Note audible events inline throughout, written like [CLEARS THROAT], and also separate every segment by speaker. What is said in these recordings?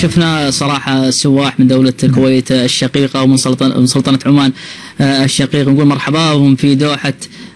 Speaker 1: شفنا صراحة سواح من دولة الكويت الشقيقة ومن سلطنة عمان آه، الشقيقة نقول مرحبا بهم في دوحة آه،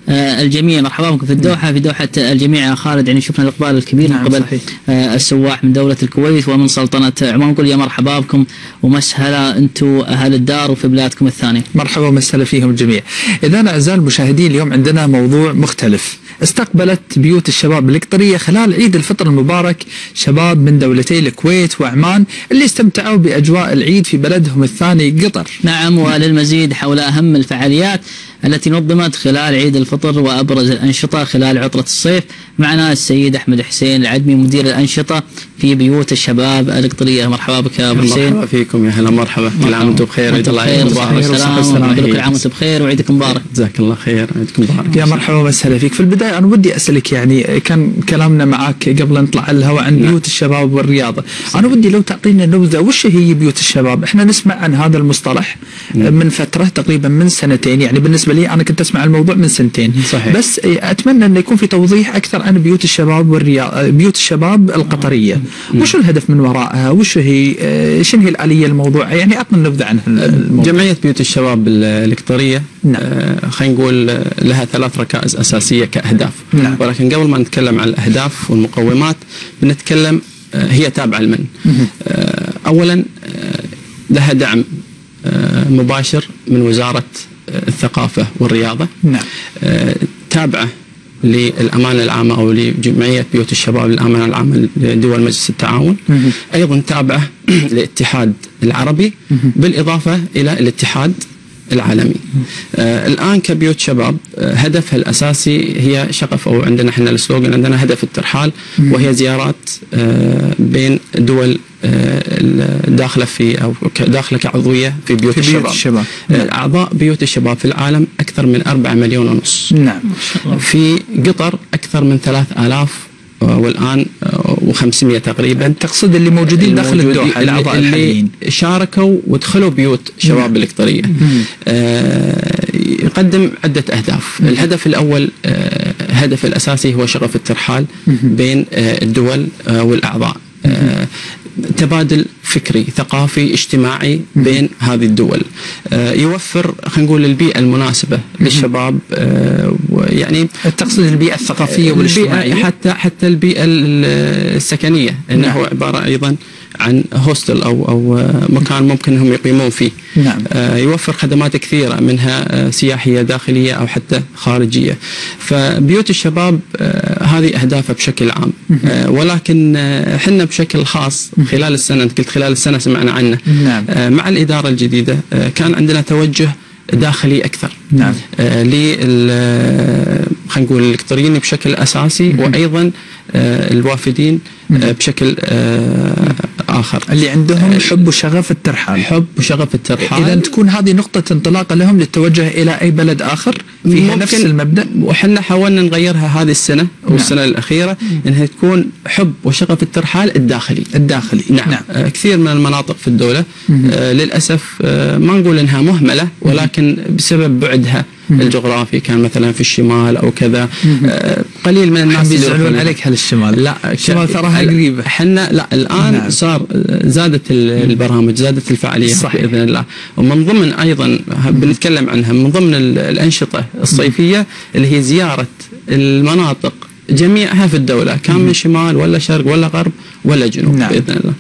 Speaker 1: الجميع مرحبا بكم في الدوحة في دوحة الجميع يا خالد يعني شفنا الإقبال الكبير من
Speaker 2: نعم،
Speaker 1: قبل
Speaker 2: صحيح.
Speaker 1: آه، السواح من دولة الكويت ومن سلطنة عمان نقول يا مرحبا بكم ومسهلا أنتم أهل الدار وفي بلادكم الثانية
Speaker 2: مرحبا ومسهلا فيهم الجميع. إذا اعزائي المشاهدين اليوم عندنا موضوع مختلف. استقبلت بيوت الشباب القطريه خلال عيد الفطر المبارك شباب من دولتي الكويت وعمان اللي استمتعوا بأجواء العيد في بلدهم الثاني قطر.
Speaker 1: نعم وللمزيد حول أهم الفعاليات التي نظمت خلال عيد الفطر وأبرز الأنشطة خلال عطلة الصيف معنا السيد أحمد حسين العدمي مدير الأنشطة في بيوت الشباب. القطرية مرحبا بك يا أبو حسين.
Speaker 3: مرحبا فيكم. يا هلا مرحبا. كل عام وأنتم بخير. عيد
Speaker 1: وأنتم
Speaker 3: الله
Speaker 1: بخير. والسلام كل عام وأنتم بخير. وعيدك مبارك.
Speaker 3: جزاك الله خير. عيدكم مبارك.
Speaker 2: يا مرحبا ومسهلا فيك. في البداية أنا ودي أسألك يعني كان كلامنا معك قبل نطلع على الهواء عن بيوت الشباب والرياضة. أنا ودي لو تعطينا نبذة وش هي بيوت الشباب؟ إحنا نسمع عن هذا المصطلح من فترة تقريبا من سنتين. يعني بالنسبة لي أنا كنت أسمع الموضوع من سنتين.
Speaker 3: صحيح.
Speaker 2: بس أتمنى أن يكون في توضيح أكثر عن بيوت الشباب والرياضة بيوت الشباب القطرية. وش الهدف من وراءها وش هي آه، شنو هي الآلية الموضوع؟ يعني أعطنا نبذة عن الموضوع.
Speaker 3: جمعية بيوت الشباب ال- القطرية
Speaker 2: نعم.
Speaker 3: آه، خلينا نقول آه، لها ثلاث ركائز أساسية كأهداف.
Speaker 2: نعم.
Speaker 3: ولكن قبل ما نتكلم عن الأهداف والمقومات بنتكلم آه، هي تابعة لمن؟ آه، أولا آه، لها دعم آه، مباشر من وزارة آه، الثقافة والرياضة.
Speaker 2: نعم.
Speaker 3: آه، تابعة للأمانة العامة أو لجمعية بيوت الشباب للأمانة العامة لدول مجلس التعاون. أيضا تابعة [CLEARS THROAT] للاتحاد العربي بالإضافة إلى الاتحاد العالمي. آه الآن كبيوت شباب آه هدفها الأساسي هي شغف أو عندنا إحنا السلوغن عندنا هدف الترحال وهي زيارات آه بين دول آه داخلة في أو ك- داخلة كعضوية في بيوت
Speaker 2: في بيوت
Speaker 3: الشباب.
Speaker 2: الشباب.
Speaker 3: آه، أعضاء بيوت الشباب في العالم أكثر من 4 مليون ونص.
Speaker 2: نعم.
Speaker 3: في قطر أكثر من 3000 آه، والآن و500 تقريبا.
Speaker 2: تقصد اللي موجودين داخل الدوحة الأعضاء
Speaker 3: اللي
Speaker 2: الحاليين
Speaker 3: شاركوا ودخلوا بيوت شباب القطرية آه، يقدم عدة أهداف. الهدف الأول آه، الهدف الأساسي هو شغف الترحال بين آه، الدول آه، والأعضاء. آه، تبادل فكري ثقافي اجتماعي بين هذه الدول. آه، يوفر خلينا نقول البيئة المناسبة للشباب آه، ويعني
Speaker 2: تقصد البيئة الثقافية
Speaker 3: البيئة
Speaker 2: والاجتماعية؟
Speaker 3: حتى حتى البيئة ال- السكنية إنه
Speaker 2: نعم.
Speaker 3: هو عبارة أيضا عن هوستل أو أو مكان ممكن إنهم يقيمون فيه.
Speaker 2: نعم.
Speaker 3: آه، يوفر خدمات كثيرة منها آه، سياحية داخلية أو حتى خارجية. فبيوت الشباب آه، هذه أهدافها بشكل عام. آه، ولكن آه، إحنا بشكل خاص خلال السنة أنت قلت خلال السنة سمعنا عنه
Speaker 2: نعم.
Speaker 3: آه، مع الإدارة الجديدة آه، كان عندنا توجه داخلي أكثر
Speaker 2: نعم.
Speaker 3: آه، لل خلينا نقول القطريين بشكل أساسي وأيضا آه، الوافدين بشكل آه، آخر.
Speaker 2: اللي عندهم حب وشغف الترحال.
Speaker 3: حب وشغف الترحال.
Speaker 2: إذا تكون هذه نقطة انطلاقة لهم للتوجه إلى أي بلد آخر؟ فيها نفس المبدأ؟
Speaker 3: وحنا حاولنا نغيرها هذه السنة والسنة الأخيرة أنها تكون حب وشغف الترحال الداخلي.
Speaker 2: الداخلي.
Speaker 3: نعم, نعم. آه كثير من المناطق في الدولة آه للأسف آه ما نقول أنها مهملة ولكن بسبب بعدها. الجغرافي كان مثلا في الشمال أو كذا. آه قليل من الناس
Speaker 2: يزعلون. عليك هالشمال
Speaker 3: لا
Speaker 2: الشمال تراها قريبة
Speaker 3: إحنا لا الآن
Speaker 2: نعم.
Speaker 3: صار زادت ال- البرامج زادت الفعاليه
Speaker 2: صحيح.
Speaker 3: بإذن الله. ومن ضمن أيضا بنتكلم عنها من ضمن ال- الأنشطة الصيفية اللي هي زيارة المناطق جميعها في الدولة كان من شمال ولا شرق ولا غرب ولا جنوب
Speaker 2: نعم.
Speaker 3: بإذن الله.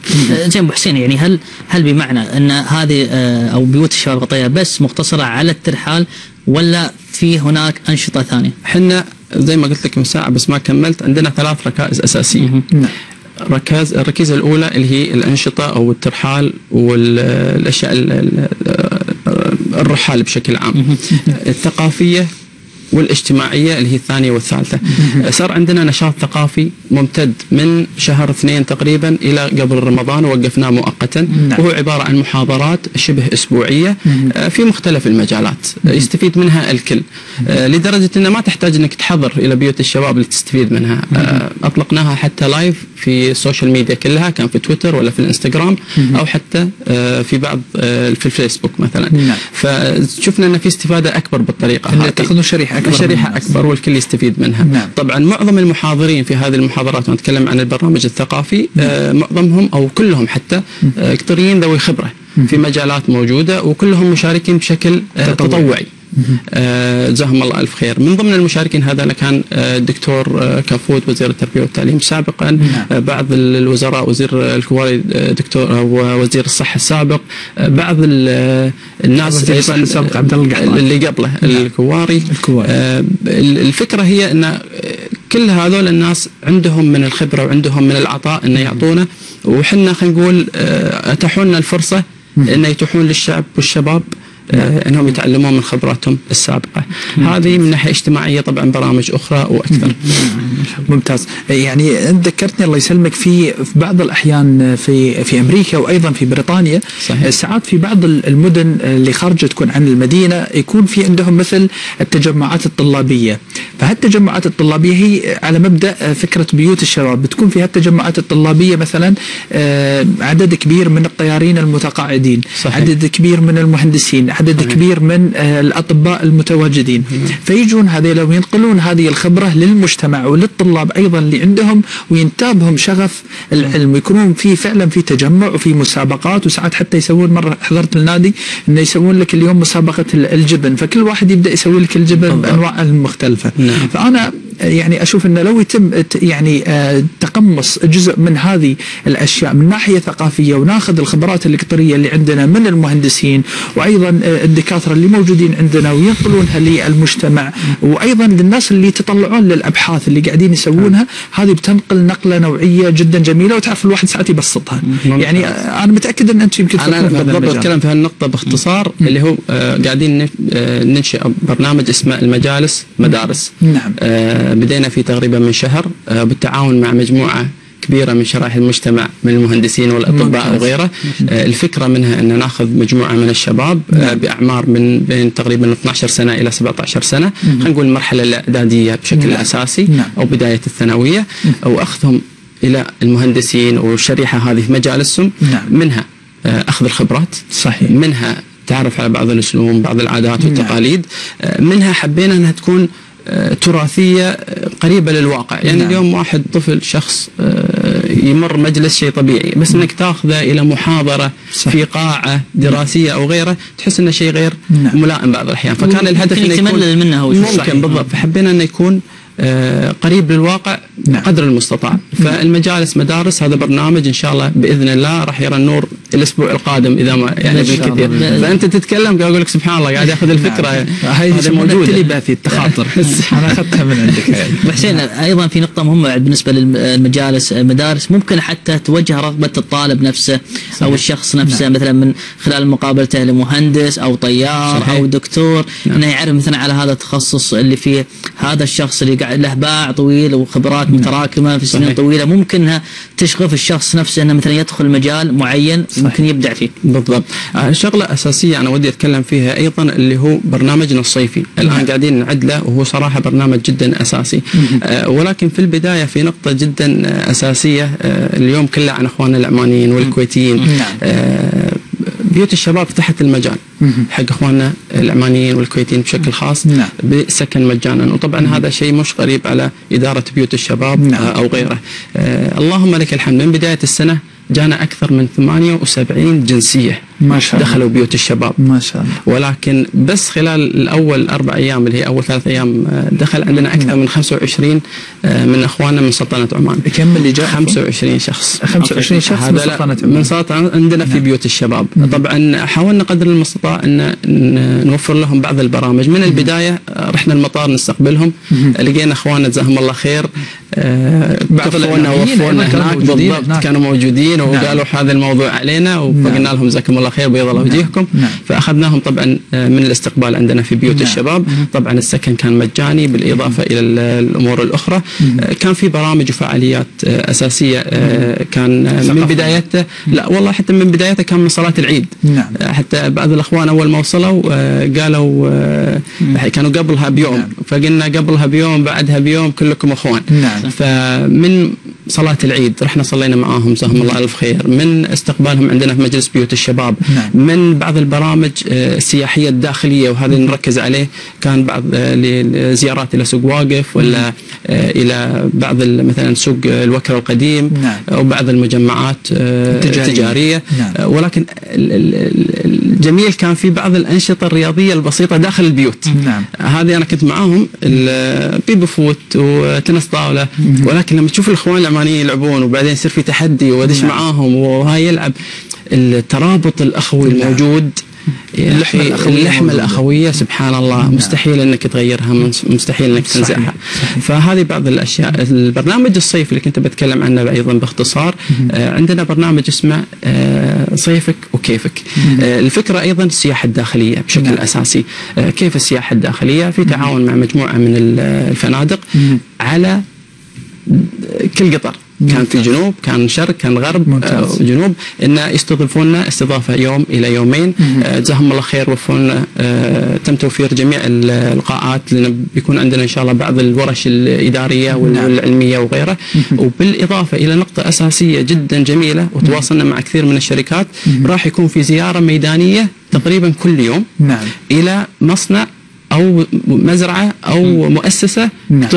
Speaker 1: زين ابو حسين يعني هل هل بمعنى أن هذه آه، أو بيوت الشباب بس مقتصرة على الترحال ولا في هناك أنشطة ثانية؟
Speaker 3: إحنا زي ما قلت لك من ساعة بس ما كملت عندنا ثلاث ركائز أساسية.
Speaker 2: نعم.
Speaker 3: ركاز الركيزة الأولى اللي هي الأنشطة أو الترحال والأشياء ال- ال- الرحال بشكل عام. الثقافية والاجتماعية اللي هي الثانية والثالثة. صار عندنا نشاط ثقافي ممتد من شهر اثنين تقريبا إلى قبل رمضان وقفناه مؤقتا.
Speaker 2: نعم.
Speaker 3: وهو عبارة عن محاضرات شبه أسبوعية في مختلف المجالات يستفيد منها الكل. لدرجة أنه ما تحتاج أنك تحضر إلى بيوت الشباب اللي تستفيد منها. آه، أطلقناها حتى live في ال social media كلها كان في تويتر ولا في الانستغرام أو حتى آه، في بعض آه، في الفيسبوك مثلا.
Speaker 2: نعم.
Speaker 3: فشفنا أن في استفادة أكبر بالطريقة
Speaker 2: تاخذون شريحة.
Speaker 3: الشريحه
Speaker 2: من الناس.
Speaker 3: أكبر والكل يستفيد منها
Speaker 2: نعم.
Speaker 3: طبعا معظم المحاضرين في هذه المحاضرات ونتكلم عن البرنامج الثقافي آه معظمهم أو كلهم حتى آه قطريين ذوي خبرة في مجالات موجودة وكلهم مشاركين بشكل آه
Speaker 2: تطوعي.
Speaker 3: آه، جزاهم الله ألف خير من ضمن المشاركين هذا كان آه، الدكتور آه، كافوت وزير التربية والتعليم سابقا
Speaker 2: نعم.
Speaker 3: آه، بعض ال- الوزراء وزير الكواري آه، دكتور وزير الصحة السابق آه، بعض ال- آه، الناس أيضاً،
Speaker 2: السابق عبد الله.
Speaker 3: اللي قبله
Speaker 2: نعم.
Speaker 3: الكواري
Speaker 2: الكواري.
Speaker 3: آه، ال- الفكرة هي إن آه، كل هذول الناس عندهم من الخبرة وعندهم من العطاء إنه يعطونا وحنا خلينا نقول آه، اتاحوا لنا الفرصة إنه يتيحون للشعب والشباب آه، إنهم يتعلمون من خبراتهم السابقة. هذه من ناحية اجتماعية طبعا برامج أخرى وأكثر.
Speaker 2: ممتاز يعني أنت ذكرتني الله يسلمك في في بعض الأحيان في في أمريكا وأيضا في بريطانيا
Speaker 3: صحيح.
Speaker 2: ساعات في بعض المدن اللي خارجة تكون عن المدينة يكون في عندهم مثل التجمعات الطلابية فهالتجمعات الطلابية هي على مبدأ فكرة بيوت الشباب بتكون في هالتجمعات الطلابية مثلا آه، عدد كبير من الطيارين المتقاعدين
Speaker 3: صحيح.
Speaker 2: عدد كبير من المهندسين عدد
Speaker 3: صحيح.
Speaker 2: كبير من آه، الأطباء المتواجدين فيجون هذيلا وينقلون هذه الخبرة للمجتمع وللطلاب أيضا اللي عندهم وينتابهم شغف العلم ويكونون في فعلا في تجمع وفي مسابقات وساعات حتى يسوون مرة حضرت النادي إنه يسوون لك اليوم مسابقة ال- الجبن فكل واحد يبدأ يسوي لك الجبن
Speaker 3: بالضبط.
Speaker 2: بانواعها المختلفه
Speaker 3: نعم.
Speaker 2: فأنا يعني أشوف إنه لو يتم يعني آه، تقمص جزء من هذه الأشياء من ناحية ثقافية وناخذ الخبرات القطريه اللي عندنا من المهندسين وأيضا آه، الدكاترة اللي موجودين عندنا وينقلونها للمجتمع وأيضا للناس اللي يتطلعون للأبحاث اللي قاعدين يسوونها هذه بتنقل نقلة نوعية جدا جميلة وتعرف الواحد ساعات يبسطها. يعني آه، أنا متأكد إن أنت يمكن أنا
Speaker 3: بالضبط. بتكلم في هالنقطة باختصار اللي هو قاعدين نش- ننشئ برنامج اسمه المجالس مدارس
Speaker 2: نعم.
Speaker 3: آه، بدينا فيه تقريبا من شهر آه، بالتعاون مع مجموعة كبيرة من شرائح المجتمع من المهندسين والأطباء
Speaker 2: ممتاز.
Speaker 3: وغيره آه، الفكرة منها أن نأخذ مجموعة من الشباب آه،
Speaker 2: نعم.
Speaker 3: بأعمار من بين تقريبا 12 سنة إلى 17 سنة خلينا نقول المرحله الإعدادية بشكل
Speaker 2: نعم.
Speaker 3: أساسي
Speaker 2: نعم.
Speaker 3: أو بداية الثانوية واخذهم إلى المهندسين والشريحه هذه في مجالسهم
Speaker 2: نعم.
Speaker 3: منها آه، أخذ الخبرات
Speaker 2: صحيح.
Speaker 3: منها تعرف على بعض الأسلوب بعض العادات. والتقاليد آه، منها حبينا أنها تكون آه، تراثية آه، قريبة للواقع يعني
Speaker 2: نعم.
Speaker 3: اليوم واحد طفل شخص آه، يمر مجلس شيء طبيعي بس إنك تاخذه إلى محاضرة
Speaker 2: صح.
Speaker 3: في قاعة دراسية أو غيره تحس إنه شيء غير
Speaker 2: نعم.
Speaker 3: ملائم بعض الأحيان فكان الهدف إنه يكون
Speaker 1: منها هو.
Speaker 3: ممكن
Speaker 2: صحيح.
Speaker 3: بالضبط فحبينا إنه يكون قريب للواقع
Speaker 2: نعم.
Speaker 3: قدر المستطاع فالمجالس مدارس هذا برنامج إن شاء الله بإذن الله راح يرى النور الأسبوع القادم إذا ما يعني بالكثير. فأنت تتكلم قاعد أقول لك سبحان الله قاعد يأخذ الفكرة.
Speaker 2: نعم. هاي
Speaker 3: هذه موجودة.
Speaker 2: التليباثي التخاطر. [LAUGHS] أنا أخذتها من عندك. [LAUGHS]
Speaker 1: وحسين أيضا في نقطة مهمة بالنسبة للمجالس المدارس. ممكن حتى توجه رغبة الطالب نفسه أو الشخص نفسه مثلا من خلال مقابلته لمهندس أو طيار
Speaker 3: صحيح.
Speaker 1: أو دكتور إنه يعرف مثلا على هذا التخصص اللي فيه هذا الشخص اللي قاعد له باع طويل وخبرات متراكمة في سنين
Speaker 3: صحيح.
Speaker 1: طويلة. ممكن إنها تشغف الشخص نفسه إنه مثلا يدخل مجال معين ممكن يبدع فيه.
Speaker 3: بالضبط. آه، شغلة أساسية أنا ودي أتكلم فيها أيضا اللي هو برنامجنا الصيفي. الآن قاعدين نعد له وهو صراحة برنامج جدا أساسي. آه، ولكن في البداية في نقطة جدا آه، أساسية اليوم كله عن أخواننا العمانيين والكويتيين.
Speaker 2: نعم.
Speaker 3: بيوت الشباب فتحت المجال حق أخواننا العمانيين والكويتيين بشكل خاص
Speaker 2: نعم.
Speaker 3: بسكن مجانا. وطبعا هذا شيء مش غريب على إدارة بيوت الشباب
Speaker 2: نعم.
Speaker 3: أو غيره. آه، اللهم لك الحمد. من بداية السنة جانا أكثر من 78 جنسية.
Speaker 2: ما شاء الله.
Speaker 3: دخلوا بيوت الشباب.
Speaker 2: ما شاء الله.
Speaker 3: ولكن بس خلال الأول أربع أيام اللي هي أول ثلاث أيام آه، دخل عندنا أكثر من 25 آه، من إخواننا من سلطنة عمان.
Speaker 2: كم اللي جاء؟
Speaker 3: 25 شخص.
Speaker 2: 25 شخص من سلطنة عمان.
Speaker 3: من سلطنة عندنا في بيوت الشباب. طبعا حاولنا قدر المستطاع إن ن- نوفر لهم بعض البرامج. من البداية آه، رحنا المطار نستقبلهم. لقينا إخواننا جزاهم الله خير
Speaker 2: بعض
Speaker 3: كفونا ووفونا هناك. بالضبط. كانوا موجودين وقالوا هذا الموضوع علينا وقلنا
Speaker 2: نعم.
Speaker 3: لهم جزاكم الله خير بيض الله وجيهكم
Speaker 2: نعم.
Speaker 3: فأخذناهم طبعا آه، من الاستقبال عندنا في بيوت
Speaker 2: نعم.
Speaker 3: الشباب طبعا السكن كان مجاني بالإضافة إلى ال- الأمور الأخرى آه، كان في برامج وفعاليات آه، أساسية كان من. بدايته لا والله حتى من بدايته كان من صلاة العيد
Speaker 2: نعم.
Speaker 3: حتى بعض الأخوان أول ما وصلوا قالوا كانوا قبلها بيوم
Speaker 2: نعم.
Speaker 3: فقلنا قبلها بيوم بعدها بيوم كلكم أخوان
Speaker 2: نعم.
Speaker 3: فمن صلاة العيد رحنا صلينا معاهم جزاهم الله ألف خير من استقبالهم عندنا في مجلس بيوت الشباب
Speaker 2: نعم.
Speaker 3: من بعض البرامج آه، السياحية الداخلية وهذا نركز عليه كان بعض آه، لزيارات إلى سوق واقف ولا آه، إلى بعض مثلا سوق الوكر القديم
Speaker 2: نعم.
Speaker 3: أو بعض المجمعات آه،
Speaker 2: التجارية.
Speaker 3: التجارية
Speaker 2: نعم.
Speaker 3: آه، ولكن ال- ال- ال- الجميل كان في بعض الأنشطة الرياضية البسيطة داخل البيوت
Speaker 2: نعم.
Speaker 3: هذه أنا كنت معاهم ال- بيبي فوت وتنس طاولة ولكن لما تشوف الإخوان العمانيين يلعبون وبعدين يصير في تحدي وادش
Speaker 2: نعم.
Speaker 3: معاهم وهاي يلعب الترابط الأخوي
Speaker 2: نعم.
Speaker 3: الموجود.
Speaker 2: اللحمة الأخوية
Speaker 3: اللحمة. الأخوية سبحان الله. مستحيل أنك تغيرها مس- مستحيل أنك
Speaker 2: صحيح،
Speaker 3: تنزعها.
Speaker 2: صحيح.
Speaker 3: فهذه بعض الأشياء البرنامج الصيفي اللي كنت بتكلم عنه أيضا باختصار. آه، عندنا برنامج اسمه آه، صيفك وكيفك. آه، الفكرة أيضا السياحة الداخلية بشكل
Speaker 2: نعم.
Speaker 3: أساسي. آه، كيف السياحة الداخلية؟ في تعاون مع مجموعة من ال- الفنادق على كل قطر. كان في جنوب كان شرق كان غرب
Speaker 2: ممتاز.
Speaker 3: آه، جنوب إن يستضيفونا استضافة يوم إلى يومين. آه، جزاهم الله خير. وفونا آه، تم توفير جميع ال- القاعات. لأن بيكون عندنا إن شاء الله بعض الورش الإدارية
Speaker 2: نعم.
Speaker 3: والعلمية وغيرها. وبالإضافة إلى نقطة أساسية جدا جميلة وتواصلنا مع كثير من الشركات راح يكون في زيارة ميدانية تقريبا كل يوم
Speaker 2: نعم.
Speaker 3: إلى مصنع أو مزرعة أو مؤسسة
Speaker 2: نعم.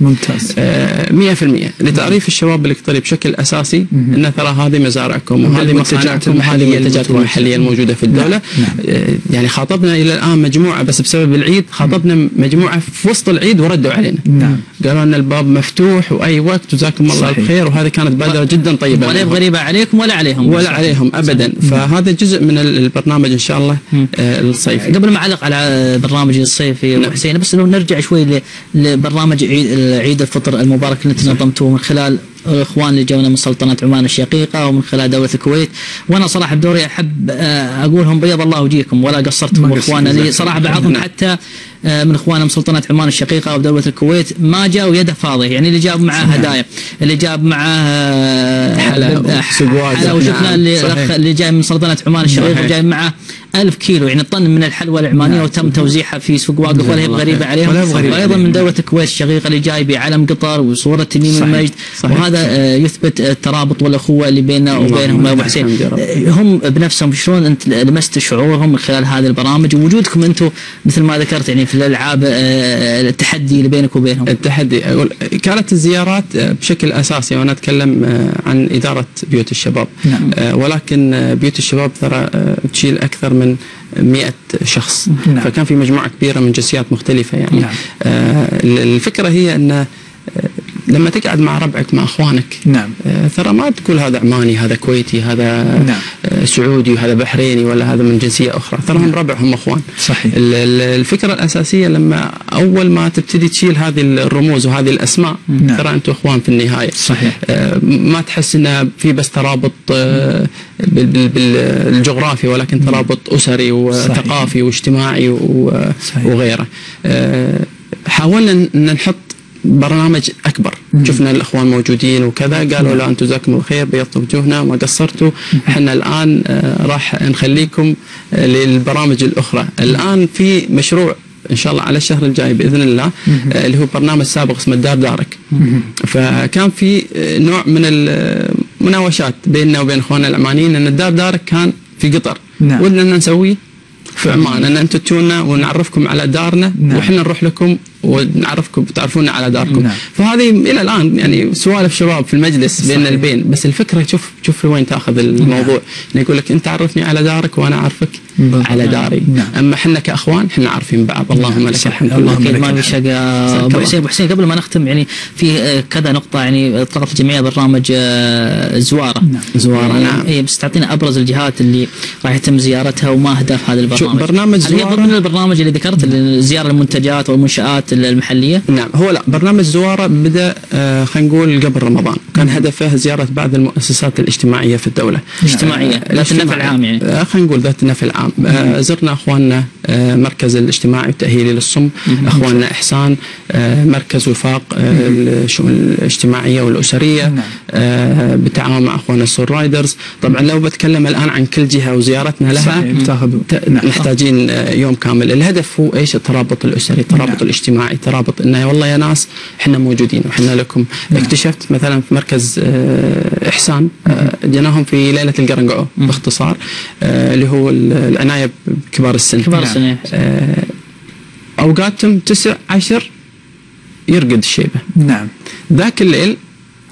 Speaker 2: ممتاز
Speaker 3: آه، 100% لتعريف الشباب القطري بشكل أساسي إن ترى هذه مزارعكم وهذه مصانعكم وهذه
Speaker 2: المتواجدة.
Speaker 3: المحليه الموجوده في الدولة
Speaker 2: نعم، نعم.
Speaker 3: آه، يعني خاطبنا إلى الآن مجموعة بس بسبب العيد خاطبنا مجموعة في وسط العيد وردوا علينا
Speaker 2: نعم.
Speaker 3: قالوا ان الباب مفتوح وأي وقت جزاكم الله
Speaker 2: صحيح.
Speaker 3: الف خير وهذه كانت بادرة جدا طيبة
Speaker 1: ولا
Speaker 3: منهم.
Speaker 1: بغريبة عليكم ولا عليهم
Speaker 3: ولا عليهم ابدا فهذا جزء من البرنامج إن شاء الله آه، الصيفي
Speaker 1: قبل ما أعلق على برنامج الصيفي
Speaker 3: نعم.
Speaker 1: ابو حسين بس لو نرجع شوي لبرنامج عيد عيد الفطر المبارك اللي أنتم نظمتوه من خلال الإخوان اللي جونا من سلطنة عمان الشقيقة ومن خلال دولة الكويت. وأنا صراحة بدوري أحب آه، أقولهم بيض الله وجيكم ولا قصرتم إخواننا. صراحة بعضهم
Speaker 3: نعم.
Speaker 1: حتى من اخواننا من سلطنة عمان الشقيقة ودوله الكويت ما جاء يده فاضية يعني اللي جاب معاه هدايا اللي جاب معاه آه،
Speaker 3: حلا
Speaker 1: آه،. حلا وشفنا اللي اللي جاي من سلطنة عمان
Speaker 3: الشقيقة.
Speaker 1: وجاي معه ألف كيلو يعني طن من الحلوى العمانية
Speaker 2: نعم.
Speaker 1: وتم توزيعها في سوق واقف ولا هي
Speaker 3: خير.
Speaker 1: عليهم وأيضا من. دولة الكويت الشقيقة اللي جاي بعلم قطر وصورة تميم. المجد. وهذا آه، يثبت الترابط والاخوه اللي بيننا وبينهم يا أبو
Speaker 3: لك
Speaker 1: حسين. آه، هم بنفسهم شلون أنت لمست شعورهم من خلال هذه البرامج ووجودكم أنتم مثل ما ذكرت يعني في الألعاب آه، التحدي اللي بينك وبينهم
Speaker 3: التحدي كانت الزيارات آه، بشكل أساسي وأنا أتكلم آه، عن إدارة بيوت الشباب
Speaker 2: نعم.
Speaker 3: آه، ولكن آه، بيوت الشباب ترى آه، تشيل أكثر من 100 شخص
Speaker 2: نعم.
Speaker 3: فكان في مجموعة كبيرة من جنسيات مختلفة يعني
Speaker 2: نعم.
Speaker 3: آه، الفكرة هي أن آه، لما تقعد مع ربعك مع أخوانك
Speaker 2: نعم
Speaker 3: آه، ترى ما تقول هذا عماني هذا كويتي هذا
Speaker 2: نعم.
Speaker 3: آه، سعودي وهذا بحريني ولا هذا من جنسية أخرى ترى هم ربع هم أخوان
Speaker 2: صحيح.
Speaker 3: ال- ال- الفكرة الأساسية لما أول ما تبتدي تشيل هذه الرموز وهذه الأسماء
Speaker 2: نعم.
Speaker 3: ترى أنتم أخوان في النهاية
Speaker 2: صحيح.
Speaker 3: آه، ما تحس انه في بس ترابط بال- بال- بالجغرافي ولكن ترابط أسري وثقافي واجتماعي. وغيره حاولنا ان نحط برنامج أكبر. شفنا الأخوان موجودين وكذا قالوا لا أنتم جزاكم الله خير بيضتوا وجوهنا وما قصرتوا. إحنا الآن آه، راح نخليكم آه، للبرامج الأخرى. الآن في مشروع إن شاء الله على الشهر الجاي بإذن الله آه، اللي هو برنامج سابق اسمه الدار دارك. فكان في نوع من المناوشات بيننا وبين إخواننا العمانيين ان الدار دارك كان في قطر.
Speaker 2: نعم.
Speaker 3: ودنا نسويه إن أنتم تجونا ونعرفكم على دارنا
Speaker 2: نعم.
Speaker 3: وإحنا نروح لكم ونعرفكم تعرفونا على داركم.
Speaker 2: نعم.
Speaker 3: فهذه إلى الآن يعني سوالف شباب في المجلس بين البين. بس الفكرة شوف شوف وين تأخذ الموضوع. يعني يقول لك أنت عرفني على دارك وأنا أعرفك؟
Speaker 2: بالضبط.
Speaker 3: على داري
Speaker 2: نعم.
Speaker 3: أما إحنا كأخوان إحنا عارفين بعض اللهم لك. الحمد
Speaker 2: اللهم لك
Speaker 1: ما في. شك
Speaker 3: أبو.
Speaker 1: حسين أبو حسين قبل ما نختم يعني في كذا نقطة يعني طرقت جميع برنامج آه، زوارة
Speaker 2: نعم.
Speaker 3: زوارة،
Speaker 1: يعني
Speaker 3: نعم.
Speaker 1: اي بس تعطينا أبرز الجهات اللي راح يتم زيارتها وما أهداف هذا البرنامج
Speaker 3: برنامج
Speaker 1: هل هي ضمن البرنامج اللي ذكرت زيارة المنتجات والمنشآت المحلية
Speaker 3: نعم هو لا برنامج زوارة بدأ آه خلينا نقول قبل رمضان كان هدفه زيارة بعض المؤسسات الاجتماعية في الدولة
Speaker 1: اجتماعية،
Speaker 3: آه،
Speaker 1: ذات النفع. العام يعني.
Speaker 3: خلينا نقول ذات النفع العام نعم زرنا أخواننا آه مركز الاجتماعي التاهيلي للصم أخواننا إحسان آه مركز وفاق الشؤون الاجتماعية والأسرية
Speaker 2: نعم.
Speaker 3: بالتعاون مع أخواننا السور رايدرز طبعا لو بتكلم الآن عن كل جهة وزيارتنا لها
Speaker 2: نعم.
Speaker 3: محتاجين يوم كامل. الهدف هو إيش؟ الترابط الأسري الترابط
Speaker 2: نعم.
Speaker 3: الاجتماعي ترابط إنه والله يا ناس إحنا موجودين وحنا لكم. اكتشفت مثلا في مركز إحسان جيناهم في ليلة القرنقعو باختصار اللي هو العناية بكبار السن.
Speaker 1: كبار
Speaker 2: نعم.
Speaker 1: السنين
Speaker 3: آه، أوقاتهم تسع عشر يرقد الشيبة.
Speaker 2: نعم.
Speaker 3: ذاك الليل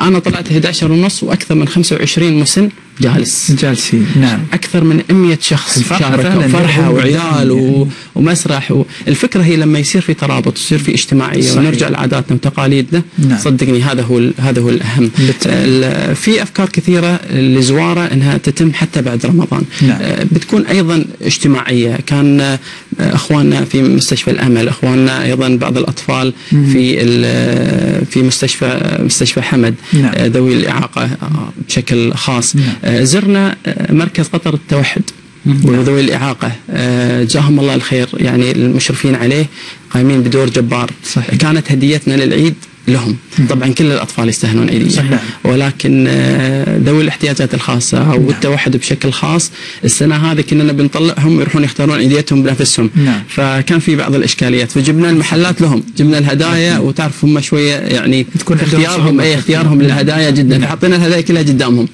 Speaker 3: أنا طلعت 11 ونص وأكثر من 25 مسن جالس
Speaker 2: جالسين نعم
Speaker 3: أكثر من 100 شخص شاركوا
Speaker 2: فرحة
Speaker 3: وعيال و... ومسرح و... الفكرة هي لما يصير في ترابط يصير في اجتماعية
Speaker 2: صحيح.
Speaker 3: ونرجع لعاداتنا وتقاليدنا
Speaker 2: نعم.
Speaker 3: صدقني هذا هو ال... هذا هو
Speaker 2: الأهم.
Speaker 3: ال... في أفكار كثيرة لزوارة إنها تتم حتى بعد رمضان
Speaker 2: نعم.
Speaker 3: آه، بتكون أيضا اجتماعية كان إخواننا في مستشفى الأمل إخواننا أيضا بعض الأطفال في في مستشفى مستشفى حمد
Speaker 2: نعم.
Speaker 3: آه، ذوي الإعاقة آه، بشكل خاص
Speaker 2: نعم.
Speaker 3: آه، زرنا مركز قطر التوحد وذوي الإعاقة جزاهم الله الخير يعني المشرفين عليه قايمين بدور جبار
Speaker 2: صحيح.
Speaker 3: كانت هديتنا للعيد لهم. طبعا كل الأطفال يستهنون عيدية
Speaker 2: صحيح.
Speaker 3: ولكن آه، ذوي الاحتياجات الخاصة أو التوحد بشكل خاص السنة هذه كنا نبي نطلعهم يروحون يختارون عيديتهم بنفسهم.
Speaker 2: نعم.
Speaker 3: فكان في بعض الإشكاليات. فجبنا المحلات لهم. جبنا الهدايا وتعرف هم شوية يعني
Speaker 2: تكون
Speaker 3: اختيارهم. أي اختيارهم للهدايا جدا. فحطينا الهدايا كلها قدامهم.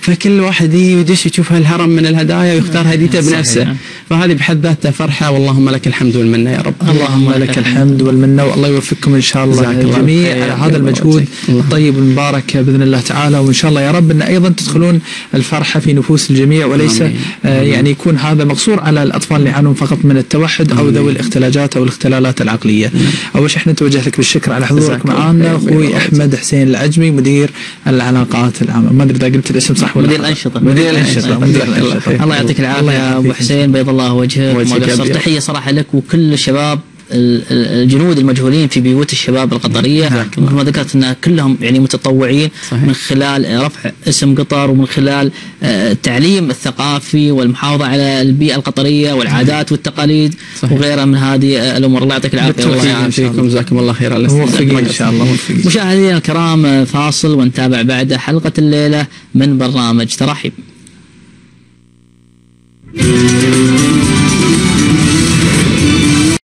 Speaker 3: فكل واحد يدش يشوف هالهرم من الهدايا ويختار هديته
Speaker 1: صحيح.
Speaker 3: بنفسه. فهذه بحد ذاتها فرحة. واللهم لك الحمد والمنة يا رب.
Speaker 2: اللهم لك الحمد والمنة. والله يوفقكم إن شاء الله الجميع على هذا المجهود. الطيب المبارك بإذن الله تعالى وإن شاء الله يا رب أن أيضا تدخلون الفرحة في نفوس الجميع وليس
Speaker 3: آمين.
Speaker 2: آه يعني يكون هذا مقصور على الأطفال اللي يعانون فقط من التوحد أو ذوي الاختلاجات أو الاختلالات العقلية. أول شيء إحنا نتوجه لك بالشكر على حضورك معنا.
Speaker 3: أخوي
Speaker 2: أحمد حسين العجمي مدير العلاقات العامة ما أدري إذا قلت الاسم صح ولا
Speaker 1: مدير
Speaker 2: لا.
Speaker 1: الأنشطة
Speaker 2: مدير الأنشطة مدير
Speaker 3: الأنشطة. الله
Speaker 1: يعطيك
Speaker 2: العافية
Speaker 1: يا
Speaker 2: أبو.
Speaker 1: حسين بيض الله وجهك وما قصرت. تحية صراحة لك وكل الشباب ال- ال- الجنود المجهولين في بيوت الشباب القطرية. نعم. مثل ما ذكرت أن كلهم يعني متطوعين
Speaker 3: صحيح.
Speaker 1: من خلال رفع اسم قطر ومن خلال آه، التعليم الثقافي والمحافظة على البيئة القطرية والعادات والتقاليد
Speaker 3: صحيح.
Speaker 1: وغيرها من هذه آه، الأمور. الله يعطيك العافية.
Speaker 3: الله يعافيكم جزاكم الله خير.
Speaker 2: خيرا
Speaker 3: إن
Speaker 2: شاء الله
Speaker 1: مشاهدينا الكرام آه، فاصل ونتابع بعده حلقة الليلة من برنامج ترحيب.